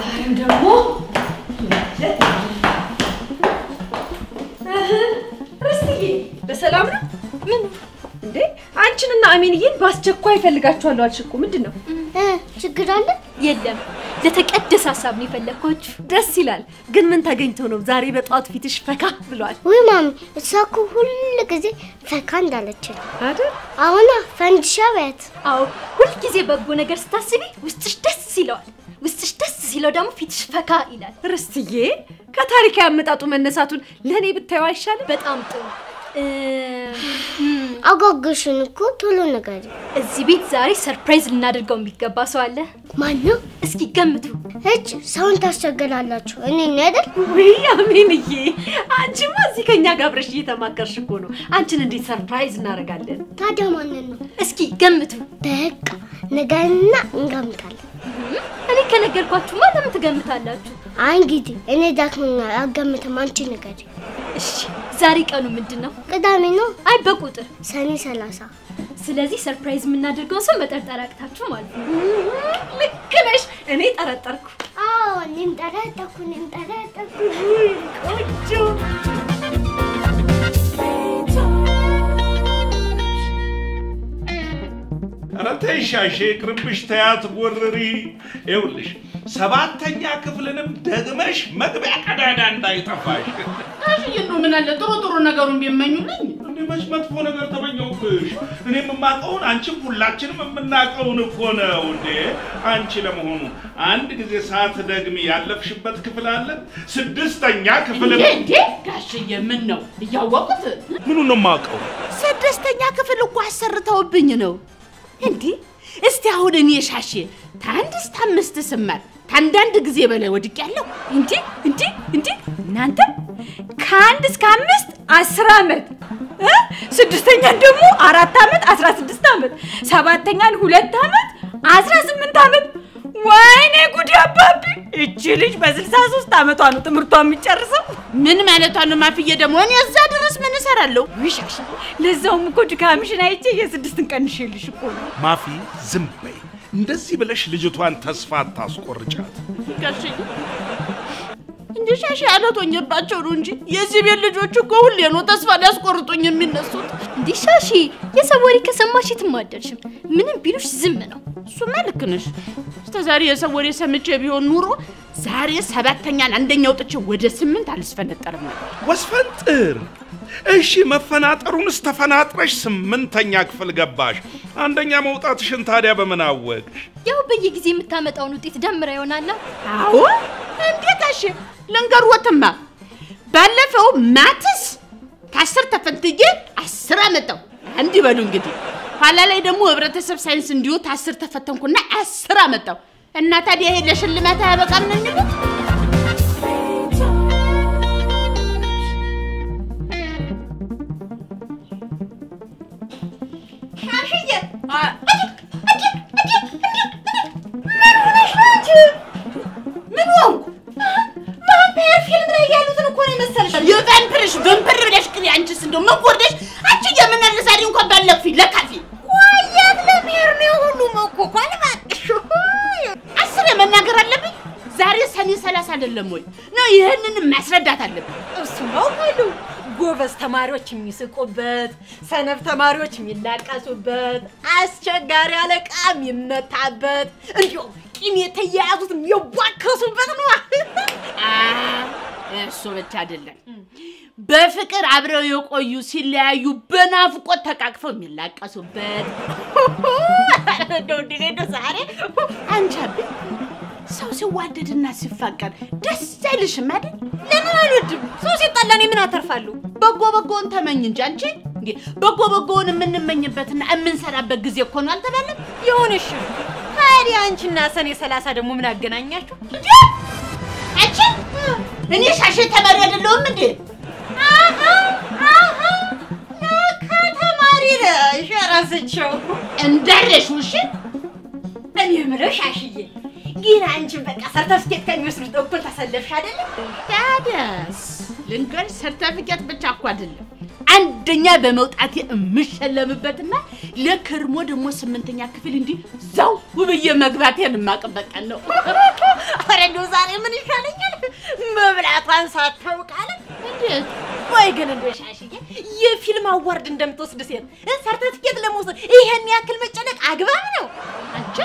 ዛሬም ደግሞ ርስትዬ በሰላም ነው? ምን እንዴ? አንቺንና አሜንዬን በአስቸኳይ እፈልጋችኋለሁ አልሽ እኮ። ምንድን ነው? እ ችግር አለ? የለም ለተቀደሰ ሀሳብ ነው የፈለግኳችሁ። ደስ ይላል። ግን ምን ተገኝቶ ነው ዛሬ በጠዋት ፊትሽ ፈካ ብሏል ውይ ማሚ፣ እሷ እኮ ሁል ጊዜ ፈካ እንዳለች ነው። አይደል? አሁና ፈንድሻ በያት። አዎ ሁልጊዜ በጎ ነገር ስታስቢ ውስጥሽ ደስ ይለዋል። ውስጥሽ ደስ ሲለው ደግሞ ፊትሽ ፈካ ይላል። ርስትዬ ከታሪክ አመጣጡ መነሳቱን ለእኔ ብታየው አይሻልም? በጣም ጥሩ። አጓጉሽን እኮ ቶሎ ንገሪ። እዚህ ቤት ዛሬ surprise ልናደርገው የሚገባ ሰው አለ። ማን ነው? እስኪ ገምቱ። እጭ ሰውን ታስቸገራላችሁ። እኔ ነው አይደል? ውይ አሜንዬ፣ አንቺማ እዚህ ከኛ ጋር አብረሽ እየተማከርሽ እኮ ነው። አንቺን እንዴት surprise እናደርጋለን? ታዲያ ማንን ነው? እስኪ ገምቱ። በቃ ንገሪና እንገምታለን። እኔ ከነገርኳችሁማ ለምን ትገምታላችሁ? አይ እንግዲህ እኔ ዳክሞኛል፣ አልገምትም። አንቺ ንገሪ። እሺ ዛሬ ቀኑ ምንድን ነው? ቅዳሜ ነው፣ አይ በቁጥር ሰኔ ሰላሳ ስለዚህ surprise የምናደርገው ሰው መጠርጠር አቅታችሁ ማለት ነው። ልክ ነሽ። እኔ ጠረጠርኩ። አዎ እኔም ጠረጠርኩ፣ እኔም ጠረጠርኩ። ሻሼ ቅርብሽ ተያት ጎርሪ። ይኸውልሽ ሰባተኛ ክፍልንም ደግመሽ መግቢያ ቀዳዳ እንዳይጠፋሽ። አሽዬ ነው ምን አለ ጥሩ ጥሩ ነገሩን ቢመኙልኝ። እንዴ መች መጥፎ ነገር ተመኘሁብሽ? እኔም የማውቀውን አንቺም ሁላችንም የምናውቀውን እኮ ነው። እንዴ አንቺ ለመሆኑ አንድ ጊዜ ሰዓት ደግሚ ያለፍሽበት ክፍል አለ? ስድስተኛ ክፍል እንዴ ጋሽዬ ምን ነው እያወቁት ምኑን ነው የማውቀው? ስድስተኛ ክፍል እኮ አሰርተውብኝ ነው። እንዴ እስቲ አሁን እኔ ሻሼ ከአንድ እስከ አምስት ስማር ከአንዳንድ ጊዜ በላይ ወድቅ ያለው እንዲ እንዲ እንዲ እናንተ ከአንድ እስከ አምስት አስር ዓመት? ስድስተኛን ደግሞ አራት ዓመት አስራ ስድስት ዓመት ሰባተኛን ሁለት ዓመት አስራ ስምንት ዓመት ወይኔ ጉዲ አባቢ እቺ ልጅ በስልሳ ሶስት ዓመቷ ነው ትምህርቷ የሚጨርሰው ምን ማለቷ ነው? ማፍዬ ደግሞ እኔ እዛ ድረስ ምን እሰራለሁ? ውሻሽ ለዛውም እኮ ድካምሽን አይቼ የስድስትን ቀንሼልሽ እኮ ነው ማፊ ዝም በይ። እንደዚህ ብለሽ ልጅቷን ተስፋ አታስቆርጫት። ጋሽዬ እንደ ሻሼ አለቶኝባቸው ነው እንጂ የዚህ ቤት ልጆች እኮ ሁሌ ነው ተስፋ ሊያስቆርጡኝ የሚነሱት። እንዲህ ሻሺ የሰው ወሬ ከሰማሽ የትም አትደርሽም። ምንም ቢሉሽ ዝም ነው። እሱማ ልክ ነሽ። እስከ ዛሬ የሰው ወሬ ሰምቼ ቢሆን ኑሮ ዛሬ ሰባተኛን አንደኛ ወጥቼ ወደ ስምንት አልስፈነጠርም ነበር። ወስፈንጥር እሺ፣ መፈናጠሩንስ ተፈናጥረሽ ስምንተኛ ክፍል ገባሽ። አንደኛ መውጣትሽን ታዲያ በምን አወቅሽ? ያው በየጊዜ የምታመጣውን ውጤት ደምራ ይሆናላ። አዎ እንዴ ጋሼ ልንገርዎትማ፣ ባለፈው ማትስ ከአስር ተፈትዬ አስር አመጣው። አንድ ይበሉ እንግዲህ። ኋላ ላይ ደግሞ ህብረተሰብ ሳይንስ እንዲሁ አስር ተፈተንኩና አስር አመጣው እና ታዲያ ይሄ ለሽልማት አያበቃም ነው የሚሉት? ምን የቫምፕርሽ ቫምፕር ብለሽ ቅሪ። አንቺስ እንደው ምን ጎርደሽ? አንቺ ዛሬ እንኳን ባለፊ ለካፊ ቆያት ለብሔር ነው ሁሉ መኮኳል እባክሽ። አስሬ መናገር አለብኝ። ዛሬ ሰኔ ሰላሳ አይደለም ወይ ነው? ይህንን ማስረዳት አለብኝ። እሱ ነው ካሉ ጎበዝ ተማሪዎች የሚስቁበት፣ ሰነፍ ተማሪዎች የሚላቀሱበት፣ አስቸጋሪ አለቃ የሚመታበት፣ እንዲሁም ቂም የተያያዙት የሚዋከሱበት ነው። እሱ ብቻ አይደለም። በፍቅር አብረው የቆዩ ሲለያዩ በናፍቆት ተቃቅፈው የሚላቀሱበት እንደው ዛሬ አቤ ሰው ሲዋደድና ሲፋቀር ደስ አይልሽም አይደል? ለምን አልወድም? ሰው ሲጣላ እኔ ምን አተርፋለሁ? በጎ በጎውን ተመኝ እንጂ አንቺ እንዴ በጎ በጎውን የምንመኝበትና የምንሰራበት ጊዜ እኮ ነው አልተባለም? የሆነሽ ታዲያ አንቺና ሰኔ ሰላሳ ደግሞ ምን አገናኛችሁ? አንቺ እኔ ሻሼ ተማሪ አይደለሁም እንዴ? ከተማሪ ነሽ እረስቸው። እንዳለሽ ውሽ እኔ የምለው ሻሽዬ ግን አንቺን በቃ ሰርተፍኬት ከሚወስዱት እኩል ተሰለፍሽ አይደለም? ታዲያስ ልንገርሽ፣ ሰርተፊኬት ብቻ እኮ አይደለም አንደኛ በመውጣቴ የምሸለምበትና ለከርሞ ደግሞ ስምንተኛ ክፍል እንዲህ ዛው ውብዬ መግባቴን የማቅበት ነው። ኧረ ዛሬ ምን ይሻለኛል? መብላቷን ሳታውቃለ እንዴት ወይ ግን እንደው ሻሽዬ የፊልም አዋርድ እንደምትወስድ ሴት ሰርተፍኬት ለመውሰድ ይሄን ያክል መጨነቅ አግባብ ነው? አንቺ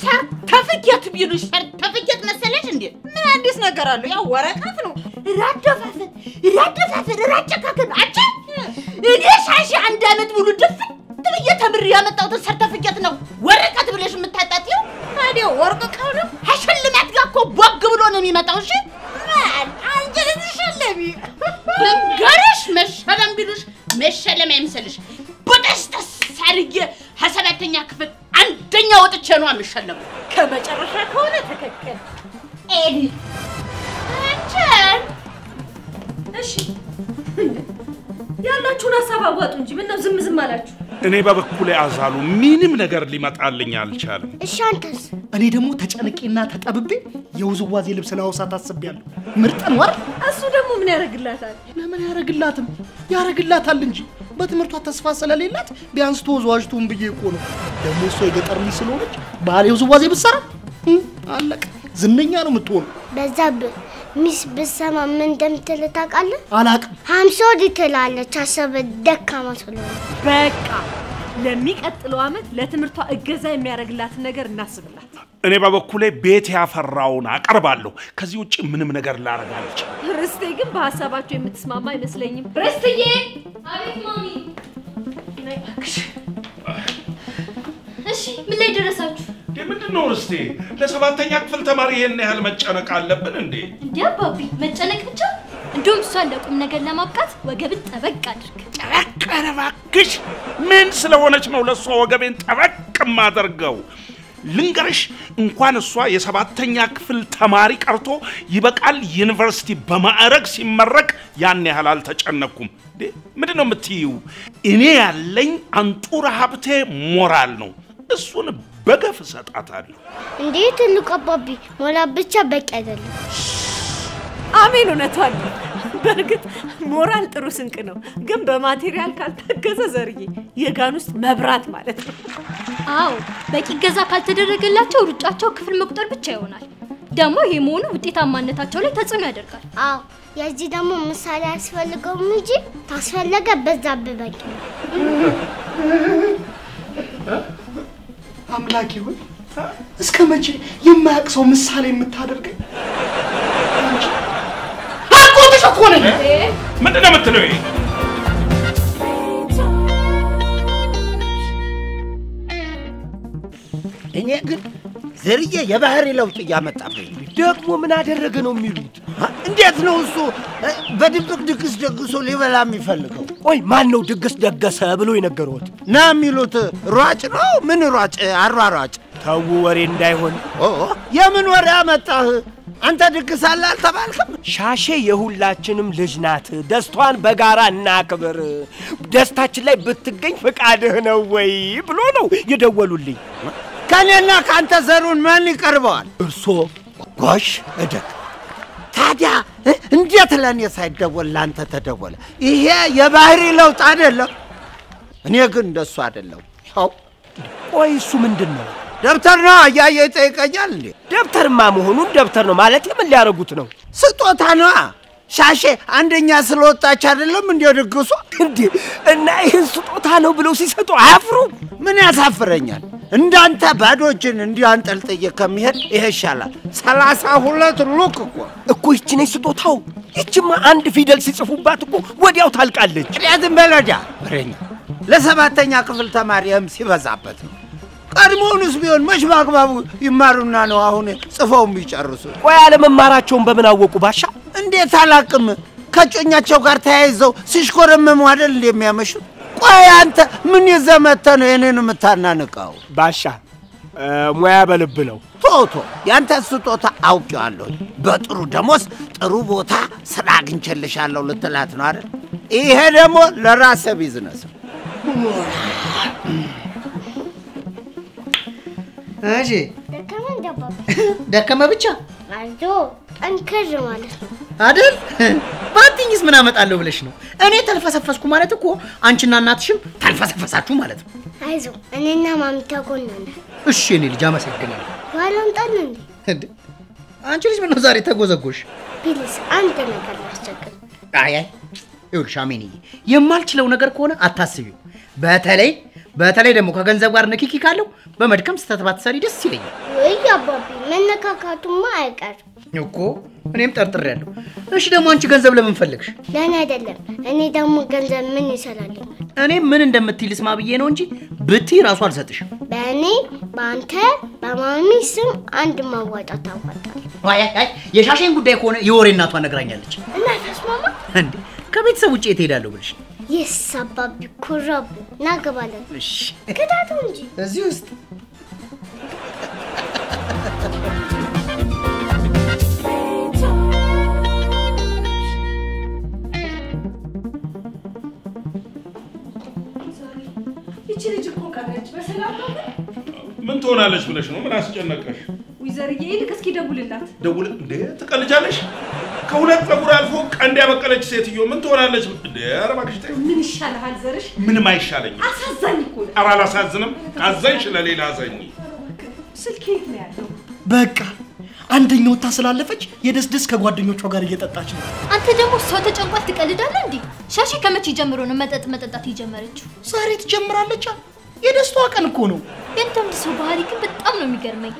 ሰርተፍኬት ቢሉሽ ሰርተፍኬት መሰለሽ እንዴ? ምን አዲስ ነገር አለው? ያው ወረቀት ነው። ራደፋፈን ራደፋፈን ራጨካከን አንቺ እኔ ሻሽ አንድ አመት ሙሉ ድፍት ብዬ ተምሬ ያመጣሁትን ሰርተፍኬት ነው ወረቀት ብለሽ የምታጣጥው? ታዲያ ወርቅ ከሆነ ከሽልማት ጋር እኮ ቦግ ብሎ ነው የሚመጣው። እሺ አንቺ ልትሸለሚ ልንገርሽ፣ መሸለም ቢሉሽ መሸለም አይምሰልሽ። በደስደስ አድርጌ ከሰባተኛ ክፍል አንደኛ ወጥቼ ነው የምሸለመው። አዋጡ እንጂ ምነው ዝም ዝም አላችሁ? እኔ በበኩሌ አዛሉ ምንም ነገር ሊመጣልኝ አልቻለም። እሺ አንተስ? እኔ ደግሞ ተጨንቄና ተጠብቤ የውዝዋዜ ልብስ ለአውሳት አስቤያለሁ። ምርጥን ወር እሱ ደግሞ ምን ያደርግላታል? ለምን ያረግላትም? ያረግላታል እንጂ በትምህርቷ ተስፋ ስለሌላት ቢያንስ ተወዝዋዥቱን ብዬ እኮ ነው። ደግሞ እሷ የገጠር ልጅ ስለሆነች ባህል የውዝዋዜ ብትሰራ አለቀ። ዝነኛ ነው የምትሆኑ። በዛብህ ሚስ ብሰማ ምን እንደምትል ታውቃለህ? አላቅም። ሀምሳ ወዲህ ትላለች። አሰበ ደካማ ስለሆነ በቃ ለሚቀጥለው አመት ለትምህርቷ እገዛ የሚያደርግላትን ነገር እናስብላት። እኔ በበኩሌ ቤት ያፈራውን አቀርባለሁ። ከዚህ ውጭ ምንም ነገር ላረግ አልችልም። ርስቴ ግን በሀሳባቸው የምትስማማ አይመስለኝም። ርስትዬ! አቤት ማሚ። ነይ እባክሽ። እሺ ምን ላይ ደረሳችሁ? እንዴ ምንድን ነው ርስቴ? ለሰባተኛ ክፍል ተማሪ ይህን ያህል መጨነቅ አለብን እንዴ? እንዲ አባቢ መጨነቅ ብቻ? እንዲሁም እሷን ለቁም ነገር ለማብቃት ወገብን ጠበቅ አድርግ። ጠበቅ ኧረ እባክሽ! ምን ስለሆነች ነው ለእሷ ወገቤን ጠበቅ የማደርገው? ልንገርሽ፣ እንኳን እሷ የሰባተኛ ክፍል ተማሪ ቀርቶ ይበቃል ዩኒቨርሲቲ በማዕረግ ሲመረቅ ያን ያህል አልተጨነቅኩም። እንዴ ምንድን ነው የምትይው? እኔ ያለኝ አንጡራ ሀብቴ ሞራል ነው። እሱን በገፍ እሰጣታለሁ። እንዴ ትልቁ አባቢ ሞላ ብቻ በቂ አይደለም። አሜን፣ እውነቷን ነው። በእርግጥ ሞራል ጥሩ ስንቅ ነው፣ ግን በማቴሪያል ካልታገዘ ዘርዬ የጋን ውስጥ መብራት ማለት ነው። አዎ በቂ ገዛ ካልተደረገላቸው ሩጫቸው ክፍል መቁጠር ብቻ ይሆናል። ደግሞ ይሄ መሆኑ ውጤታማነታቸው ላይ ተጽዕኖ ያደርጋል። አዎ የዚህ ደግሞ ምሳሌ አያስፈልገውም እንጂ ታስፈለገ በዛብህ በቂ ነው። አምላኬ ሆይ እስከ መቼ የማያውቅ ሰው ምሳሌ የምታደርገኝ? አጎትሽ እኮ ነኝ። ምንድን ነው የምትለው? ይሄ እኔ ግን ዘርዬ የባህሪ ለውጥ እያመጣብኝ ደግሞ ምን አደረገ ነው የሚሉት? እንዴት ነው እሱ በድብቅ ድግስ ደግሶ ሊበላ የሚፈልገው? ቆይ ማን ነው ድግስ ደገሰ ብሎ የነገረዎት? ና የሚሉት ሯጭ ነው? ምን ሯጭ? አሯሯጭ? ተው ወሬ እንዳይሆን። የምን ወሬ አመጣህ? አንተ ድግስ አለ አልተባልክም? ሻሼ የሁላችንም ልጅ ናት። ደስቷን በጋራ እናክብር። ደስታችን ላይ ብትገኝ ፍቃድህ ነው ወይ ብሎ ነው የደወሉልኝ። ከእኔና ከአንተ ዘሩን ማን ይቀርበዋል? እርሶ ጎሽ እደግ። ታዲያ እንዴት ለእኔ ሳይደወል ለአንተ ተደወለ? ይሄ የባህሪ ለውጥ አይደለም? እኔ ግን እንደሱ አይደለም። ያው ቆይ እሱ ምንድን ነው? ደብተር ነው እያየ ይጠይቀኛል እንዴ? ደብተርማ መሆኑን ደብተር ነው ማለት ምን ሊያደርጉት ነው? ስጦታ ነዋ። ሻሼ አንደኛ ስለወጣች አይደለም እንዲ ድግሱ። እንዴ እና ይህን ስጦታ ነው ብለው ሲሰጡ አያፍሩ? ምን ያሳፍረኛል? እንዳንተ ባዶ እጅን አንጠልጥዬ ከሚሄድ ይሄ ይሻላል። ሰላሳ ሁለት ሉክ እኮ እኮ ይቺ ነች ስጦታው። ይችማ አንድ ፊደል ሲጽፉባት እኮ ወዲያው ታልቃለች። ቅድያትን በለዳ ወሬኛ ለሰባተኛ ክፍል ተማሪም ሲበዛበት ነው። ቀድሞውንስ ቢሆን መች በአግባቡ ይማሩና ነው አሁን ጽፈው የሚጨርሱ? ቆይ አለመማራቸውን በምን አወቁ ባሻ? እንዴት አላቅም? ከጮኛቸው ጋር ተያይዘው ሲሽኮረመሙ አይደል እንደሚያመሹት? ቆይ አንተ ምን ይዘህ መጥተህ ነው የኔን የምታናንቀው? ባሻ ሙያ በልብ ነው። ቶቶ ያንተ ስጦታ አውቄዋለሁ። በጥሩ ደሞዝ ጥሩ ቦታ ስራ አግኝቼልሻለሁ ልትላት ነው አይደል? ይሄ ደግሞ ለራሰ ቢዝነስ እሺ ደከመ ብቻ አይዞ ጠንክር ማለት ነው። አይደል? ባቲ ብትይኝስ ምን አመጣለሁ ብለሽ ነው? እኔ ተልፈሰፈስኩ ማለት እኮ አንቺና እናትሽም ተልፈሰፈሳችሁ ማለት ነው። አይዞ እኔና ማሚ ተጎንሽ ነን። እሺ የኔ ልጅ አመሰግናለሁ። ባለውን ጠን እንዴ አንቺ ልጅ ምነው ዛሬ ተጎዘጎሽ? please አንድ ነገር ላስቸግር። አይ አይ ይኸውልሽ አሜንዬ፣ የማልችለው ነገር ከሆነ አታስቢው። በተለይ በተለይ ደግሞ ከገንዘብ ጋር ንክኪ ካለው በመድከም ስህተት ባትሰሪ ደስ ይለኛል ወይ አባቢ መነካካቱማ አይቀርም። እኮ እኔም ጠርጥሬያለሁ። እሺ ደግሞ አንቺ ገንዘብ ለምን ፈለግሽ? ለእኔ አይደለም። እኔ ደግሞ ገንዘብ ምን ይሰራልኛል? እኔ ምን እንደምትይ ልስማ ብዬ ነው እንጂ ብትይ ራሱ አልሰጥሽም። በእኔ በአንተ በማሚ ስም አንድ ማዋጣት አይ የሻሼን ጉዳይ ከሆነ የወሬ እናቷ ነግራኛለች። እና ተስማማ። እንዴ ከቤተሰብ ውጭ የት ሄዳለሁ ብልሽ? አባቢ ኩራቡ እናገባለን። እሺ ክዳቱ እንጂ እዚህ ውስጥ ቀረች። በሰላም? ምን ትሆናለች ብለሽ ነው? ምን አስጨነቀሽ? ዊዘርዬ ይልቅ እስኪ ደውልላት። ደውል እንዴ ትቀልጃለሽ? ከሁለት ፀጉር አልፎ ቀንድ ያበቀለች ሴትዮ ምን ትሆናለች? እንዴ ኧረ እባክሽ ተይው። ምን ይሻልሃል ዘርሽ? ምንም አይሻለኝም። አሳዛኝ እኮ ነው። ኧረ አላሳዝንም። ካዘንሽ ለሌላ ዘኝ። ስልክ የት ነው ያለው? በቃ አንደኛው ወታ ስላለፈች የደስደስ ከጓደኞቿ ጋር እየጠጣች ነው። አንተ ደግሞ ሰው ተጨንቋት ትቀልዳለህ እንዴ? ሻሼ ከመቼ ጀምሮ ነው መጠጥ መጠጣት የጀመረችው? ዛሬ ትጀምራለች። የደስታዋ ቀን እኮ ነው። የአንዳንድ ሰው ባህሪ ግን በጣም ነው የሚገርመኝ።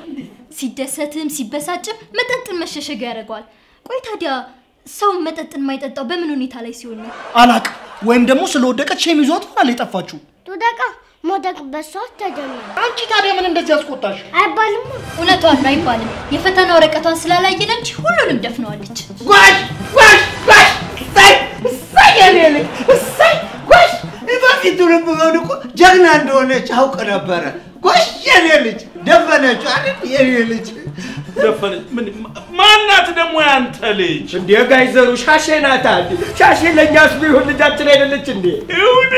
ሲደሰትም ሲበሳጭም መጠጥን መሸሸጊያ ያደርገዋል። ቆይ ታዲያ ሰው መጠጥን የማይጠጣው በምን ሁኔታ ላይ ሲሆን ነው? አላቅም። ወይም ደግሞ ስለወደቀች ይዟት ሆናል የጠፋችው። ቱደቃ መውደቅ በሷ ተጀመረ አንቺ ታዲያ ምን እንደዚህ ያስቆጣሽ? አይባልም። እውነቷን ነው አይባልም። የፈተና ወረቀቷን ስላላየን እንጂ ሁሉንም ደፍነዋለች። ጎሽ ጎሽ ጎሽ እሰይ እሰይ የኔ ልጅ እሰይ ጎሽ በፊቱንም ቢሆን እኮ ጀግና እንደሆነች አውቅ ነበረ። ጎሽ የኔ ልጅ ደፈነችው አይደል የኔ ልጅ ደፈነች። ምን ማናት ደግሞ ያንተ ልጅ? እንዴ ጋይዘሩ ሻሼ ናታ እንዴ? ሻሼ ለእኛስ ቢሆን ልጃችን አይደለች እንዴ? ይሁን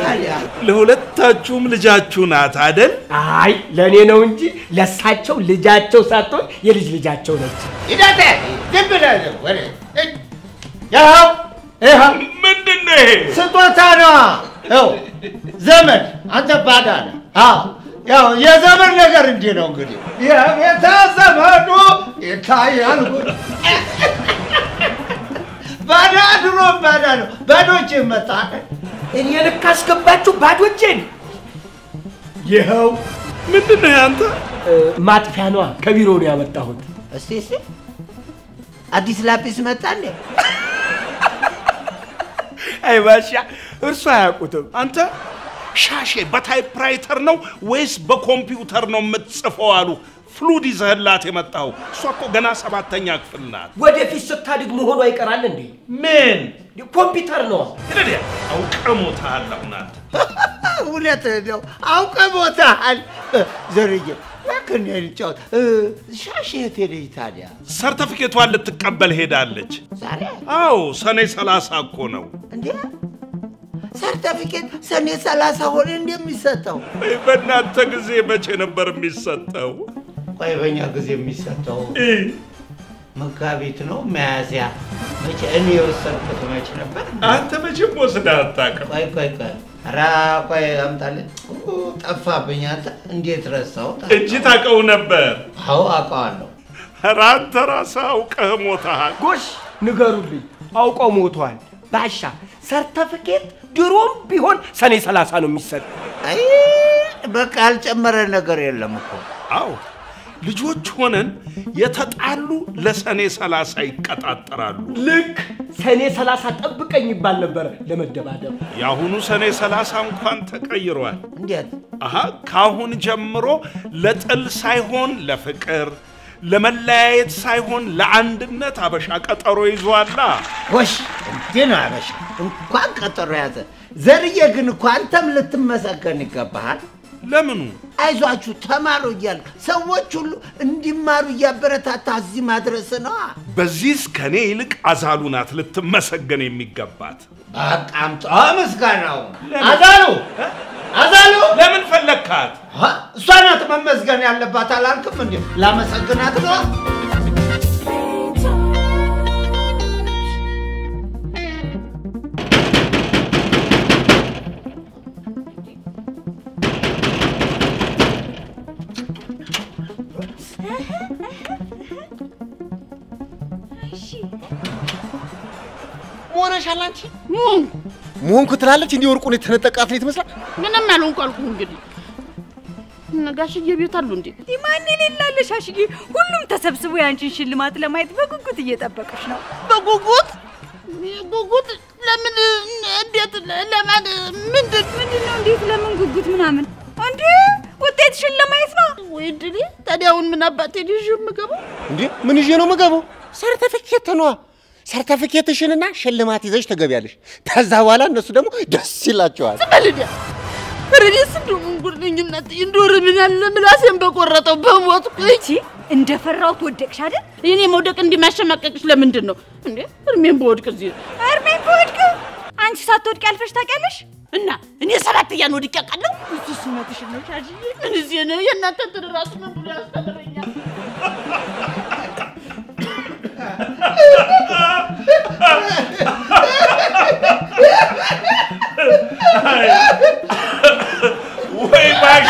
ታዲያ ለሁለታችሁም ልጃችሁ ናት አደል? አይ ለእኔ ነው እንጂ ለሳቸው ልጃቸው ሳትሆን የልጅ ልጃቸው ነች። ሂደት ዝም ብለህ ወደ ያው ይኸው ምንድን ነው ይሄ? ስጦታ ነዋ። ይኸው ዘመድ አንተ ባዳ ነህ። አዎ ያው የዘመድ ነገር እንዲህ ነው እንግዲህ የቤተ ዘመዱ ይታያል። ባዳ ድሮ ባዳ ነው። ባዶች መጣ እኔ ልክ አስገባችሁ ባዶቼን። ይኸው ምንድን ነው ያንተ? እ፣ ማጥፊያ ነዋ ከቢሮ ነው ያመጣሁት። እስቲ እስቲ አዲስ ላጲስ መጣ እንዴ? አይ ባሻ እርሱ አያውቁትም። አንተ ሻሼ በ typewriter ነው ወይስ በኮምፒውተር ነው የምትጽፈው አሉ። fluid ይዘህላት የመጣው እሷ እኮ ገና ሰባተኛ ክፍል ናት። ወደፊት ስታድግ መሆኗ ይቀራል እንዴ? ምን ኮምፒውተር ነዋ። ይለድ አውቀ ሞታል። አሁን አንተ እውነት ነው። አውቀ ቦታል ዘርዬ ለክን ጫወት ሻሽ የት ሄደች ታዲያ? ሰርተፊኬቷን ልትቀበል ሄዳለች። ዛሬ አዎ ሰኔ ሰላሳ እኮ ነው። እንዴ ሰርተፊኬት ሰኔ ሰላሳ ሆነ እንደሚሰጠው? በእናንተ ጊዜ መቼ ነበር የሚሰጠው? ቆይ በእኛ ጊዜ የሚሰጠው እ መጋቢት ነው ሚያዝያ። መቼ እኔ የወሰድኩት መቼ ነበር? አንተ መቼም ወስደህ አታውቅም። ቆይ ቆይ ቆይ ኧረ ቆይ አምጣልኝ። ጠፋብኝ። አንተ እንዴት ረሳው? እንጂ ታውቀው ነበር። አዎ አውቀዋለሁ። ኧረ አንተ ራስህ አውቀህ ሞተሃል። ጎሽ ንገሩልኝ፣ አውቀው ሞቷል። ባሻ ሰርተፊኬት ድሮም ቢሆን ሰኔ ሰላሳ ነው የሚሰጥ። አይ በቃ ያልጨመረ ነገር የለም እኮ አዎ ልጆች ሆነን የተጣሉ ለሰኔ ሰላሳ ይቀጣጠራሉ። ልክ ሰኔ ሰላሳ ጠብቀኝ ይባል ነበረ ለመደባደብ። የአሁኑ ሰኔ ሰላሳ እንኳን ተቀይሯል። እንዴት? አሀ ካሁን ጀምሮ ለጥል ሳይሆን ለፍቅር፣ ለመለያየት ሳይሆን ለአንድነት አበሻ ቀጠሮ ይዟላ። ጎሽ እንዲህ ነው አበሻ። እንኳን ቀጠሮ ያዘ። ዘርዬ ግን እኮ አንተም ልትመሰገን ይገባሃል። ለምኑ? አይዟችሁ ተማሩ እያልክ ሰዎች ሁሉ እንዲማሩ እያበረታታ እዚህ ማድረስ ነዋ። በዚህስ ከኔ ይልቅ አዛሉ ናት ልትመሰገን የሚገባት። በቃ አምጣ ምስጋናው። አዛሉ አዛሉ ለምን ፈለግካት? እሷ ናት መመስገን ያለባት አላልክም እንዴ? ላመሰግናት ነው። ሆነሻል አንቺ። ሞንኩ ትላለች እንዲህ ወርቁን የተነጠቃት ላይ ትመስላል። ምንም ያልሆንኩ አልኩህ እንግዲህ። እነ ጋሽዬ ቤት አሉ እንዴ? ማን የሌላለሽ አሽዬ? ሁሉም ተሰብስቦ የአንቺን ሽልማት ለማየት በጉጉት እየጠበቀሽ ነው። በጉጉት ጉጉት ለምን እንዴት ለማን ምንድን ምንድን ነው? እንዴት? ለምን ጉጉት ምናምን? እንዴ ውጤትሽን ለማየት ነው። ወይ ድሌ! ታዲያ አሁን ምን አባቴ ይዤ የምገባው? እንዴ ምን ይዤ ነው የምገባው? ሰርተፊኬት ነዋ። ሰርተፊኬትሽንና ሽልማት ይዘሽ ትገቢያለሽ። ከዛ በኋላ እነሱ ደግሞ ደስ ይላቸዋል። በልዲያ ረዴስ እንደው ነኝ ምን ያለ ምላሴን በቆረጠው በሞትኩ። እቺ እንደፈራሁት ወደቅሽ አይደል? የኔ መውደቅ እንዲማሸማቀቅሽ ለምንድን ነው እንዴ? እርሜን በወድቅ እዚህ እርሜን በወድቅ አንቺ ሳትወድቅ ያልፈሽ ታውቂያለሽ? እና እኔ ሰባት እያን ወድቄ አውቃለሁ። እሱስ እውነትሽን ነው ሻሽዬ። ምን እዚህ ነው የእናንተ እንትን እራሱ ምን ብሎ ያስተምረኛል? ወይ ባሻ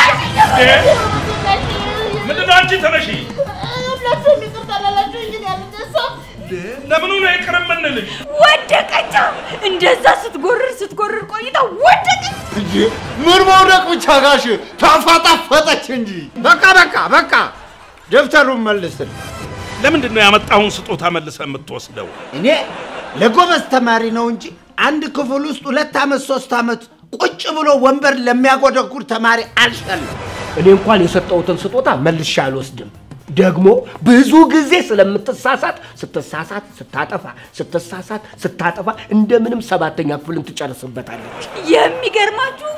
ምንድን ነው አንቺ ተነሺ። እንጂ ለምኑ ነው ይቅር የምንልሽ? ወደቀቻ። እንደዛ ስትጎርር ስትጎርር ቆይታ ወደቀች። እንዴ ምን መውደቅ ብቻ ጋሽ ታፋጣፈጠች እንጂ። በቃ በቃ በቃ ደብተሩን መልስል። ለምንድን ነው ያመጣውን ስጦታ መልሰህ የምትወስደው? እኔ ለጎበዝ ተማሪ ነው እንጂ አንድ ክፍል ውስጥ ሁለት ዓመት ሶስት ዓመት ቁጭ ብሎ ወንበር ለሚያጎደጉር ተማሪ አልሸለም። እኔ እንኳን የሰጠሁትን ስጦታ መልሼ አልወስድም። ደግሞ ብዙ ጊዜ ስለምትሳሳት ስትሳሳት ስታጠፋ ስትሳሳት ስታጠፋ እንደምንም ሰባተኛ ክፍልን ትጨርስበታለች። የሚገርማችሁ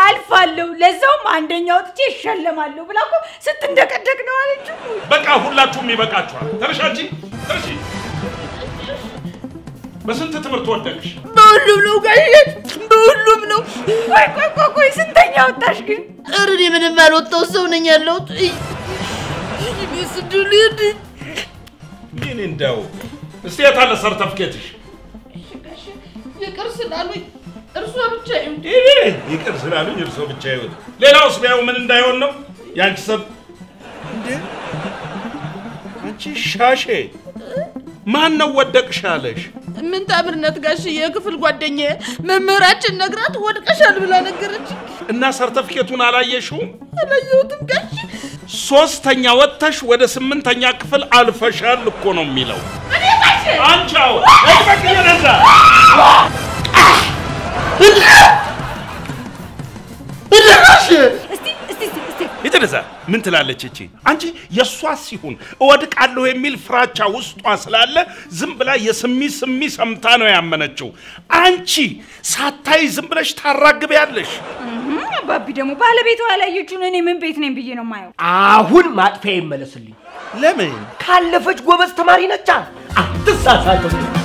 አልፋለሁ፣ ለዛውም አንደኛ ወጥቼ እሸለማለሁ ብላ እኮ ስትንደቀደቅ ነው አለችው። በቃ ሁላችሁም ይበቃችኋል። ተነሽ አንቺ ተነሺ። በስንት ትምህርት ወደቅሽ? በሁሉም ነው ጋሼ፣ በሁሉም ነው። ቆይ ቆይ ቆይ ቆይ ስንተኛ ወጣሽ ግን? ኧረ እኔ ምንም ያልወጣው ሰው ነኝ ያለሁት። ልሂድ። ምን እንደው እስቲ የት አለ ሰርተፍኬትሽ? ይቅር ስላሉኝ እርሷ ብቻ ይሁን። ይቅር ስላሉኝ እርሶ ብቻ ይሁን። ሌላውስ ቢያው ምን እንዳይሆን ነው ያንቺ ሰብ እንዴ? አንቺ ሻሼ ማን ነው ወደቅሽ ያለሽ? ምን ታምርነት ጋሽዬ፣ የክፍል ጓደኛዬ መምህራችን ነግራት ወድቀሻል ብላ ነገረች። እና ሰርተፍኬቱን አላየሽውም? አላየሁትም ጋሽ። ሶስተኛ ወጥተሽ ወደ ስምንተኛ ክፍል አልፈሻል እኮ ነው የሚለው። አንቺ ምን ትላለች እቺ? አንቺ የእሷ ሲሆን እወድቃለሁ የሚል ፍራቻ ውስጧ ስላለ ዝም ብላ የስሚ ስሚ ሰምታ ነው ያመነችው። አንቺ ሳታይ ዝም ብለሽ ታራግቢያለሽ። አባቢ ደግሞ ባለቤቷ ያላየችውን እኔ ምን ቤት ነኝ ብዬ ነው የማየው። አሁን ማጥፊያ ይመለስልኝ። ለምን ካለፈች ጎበዝ ተማሪ ነቻ። አትሳሳተው።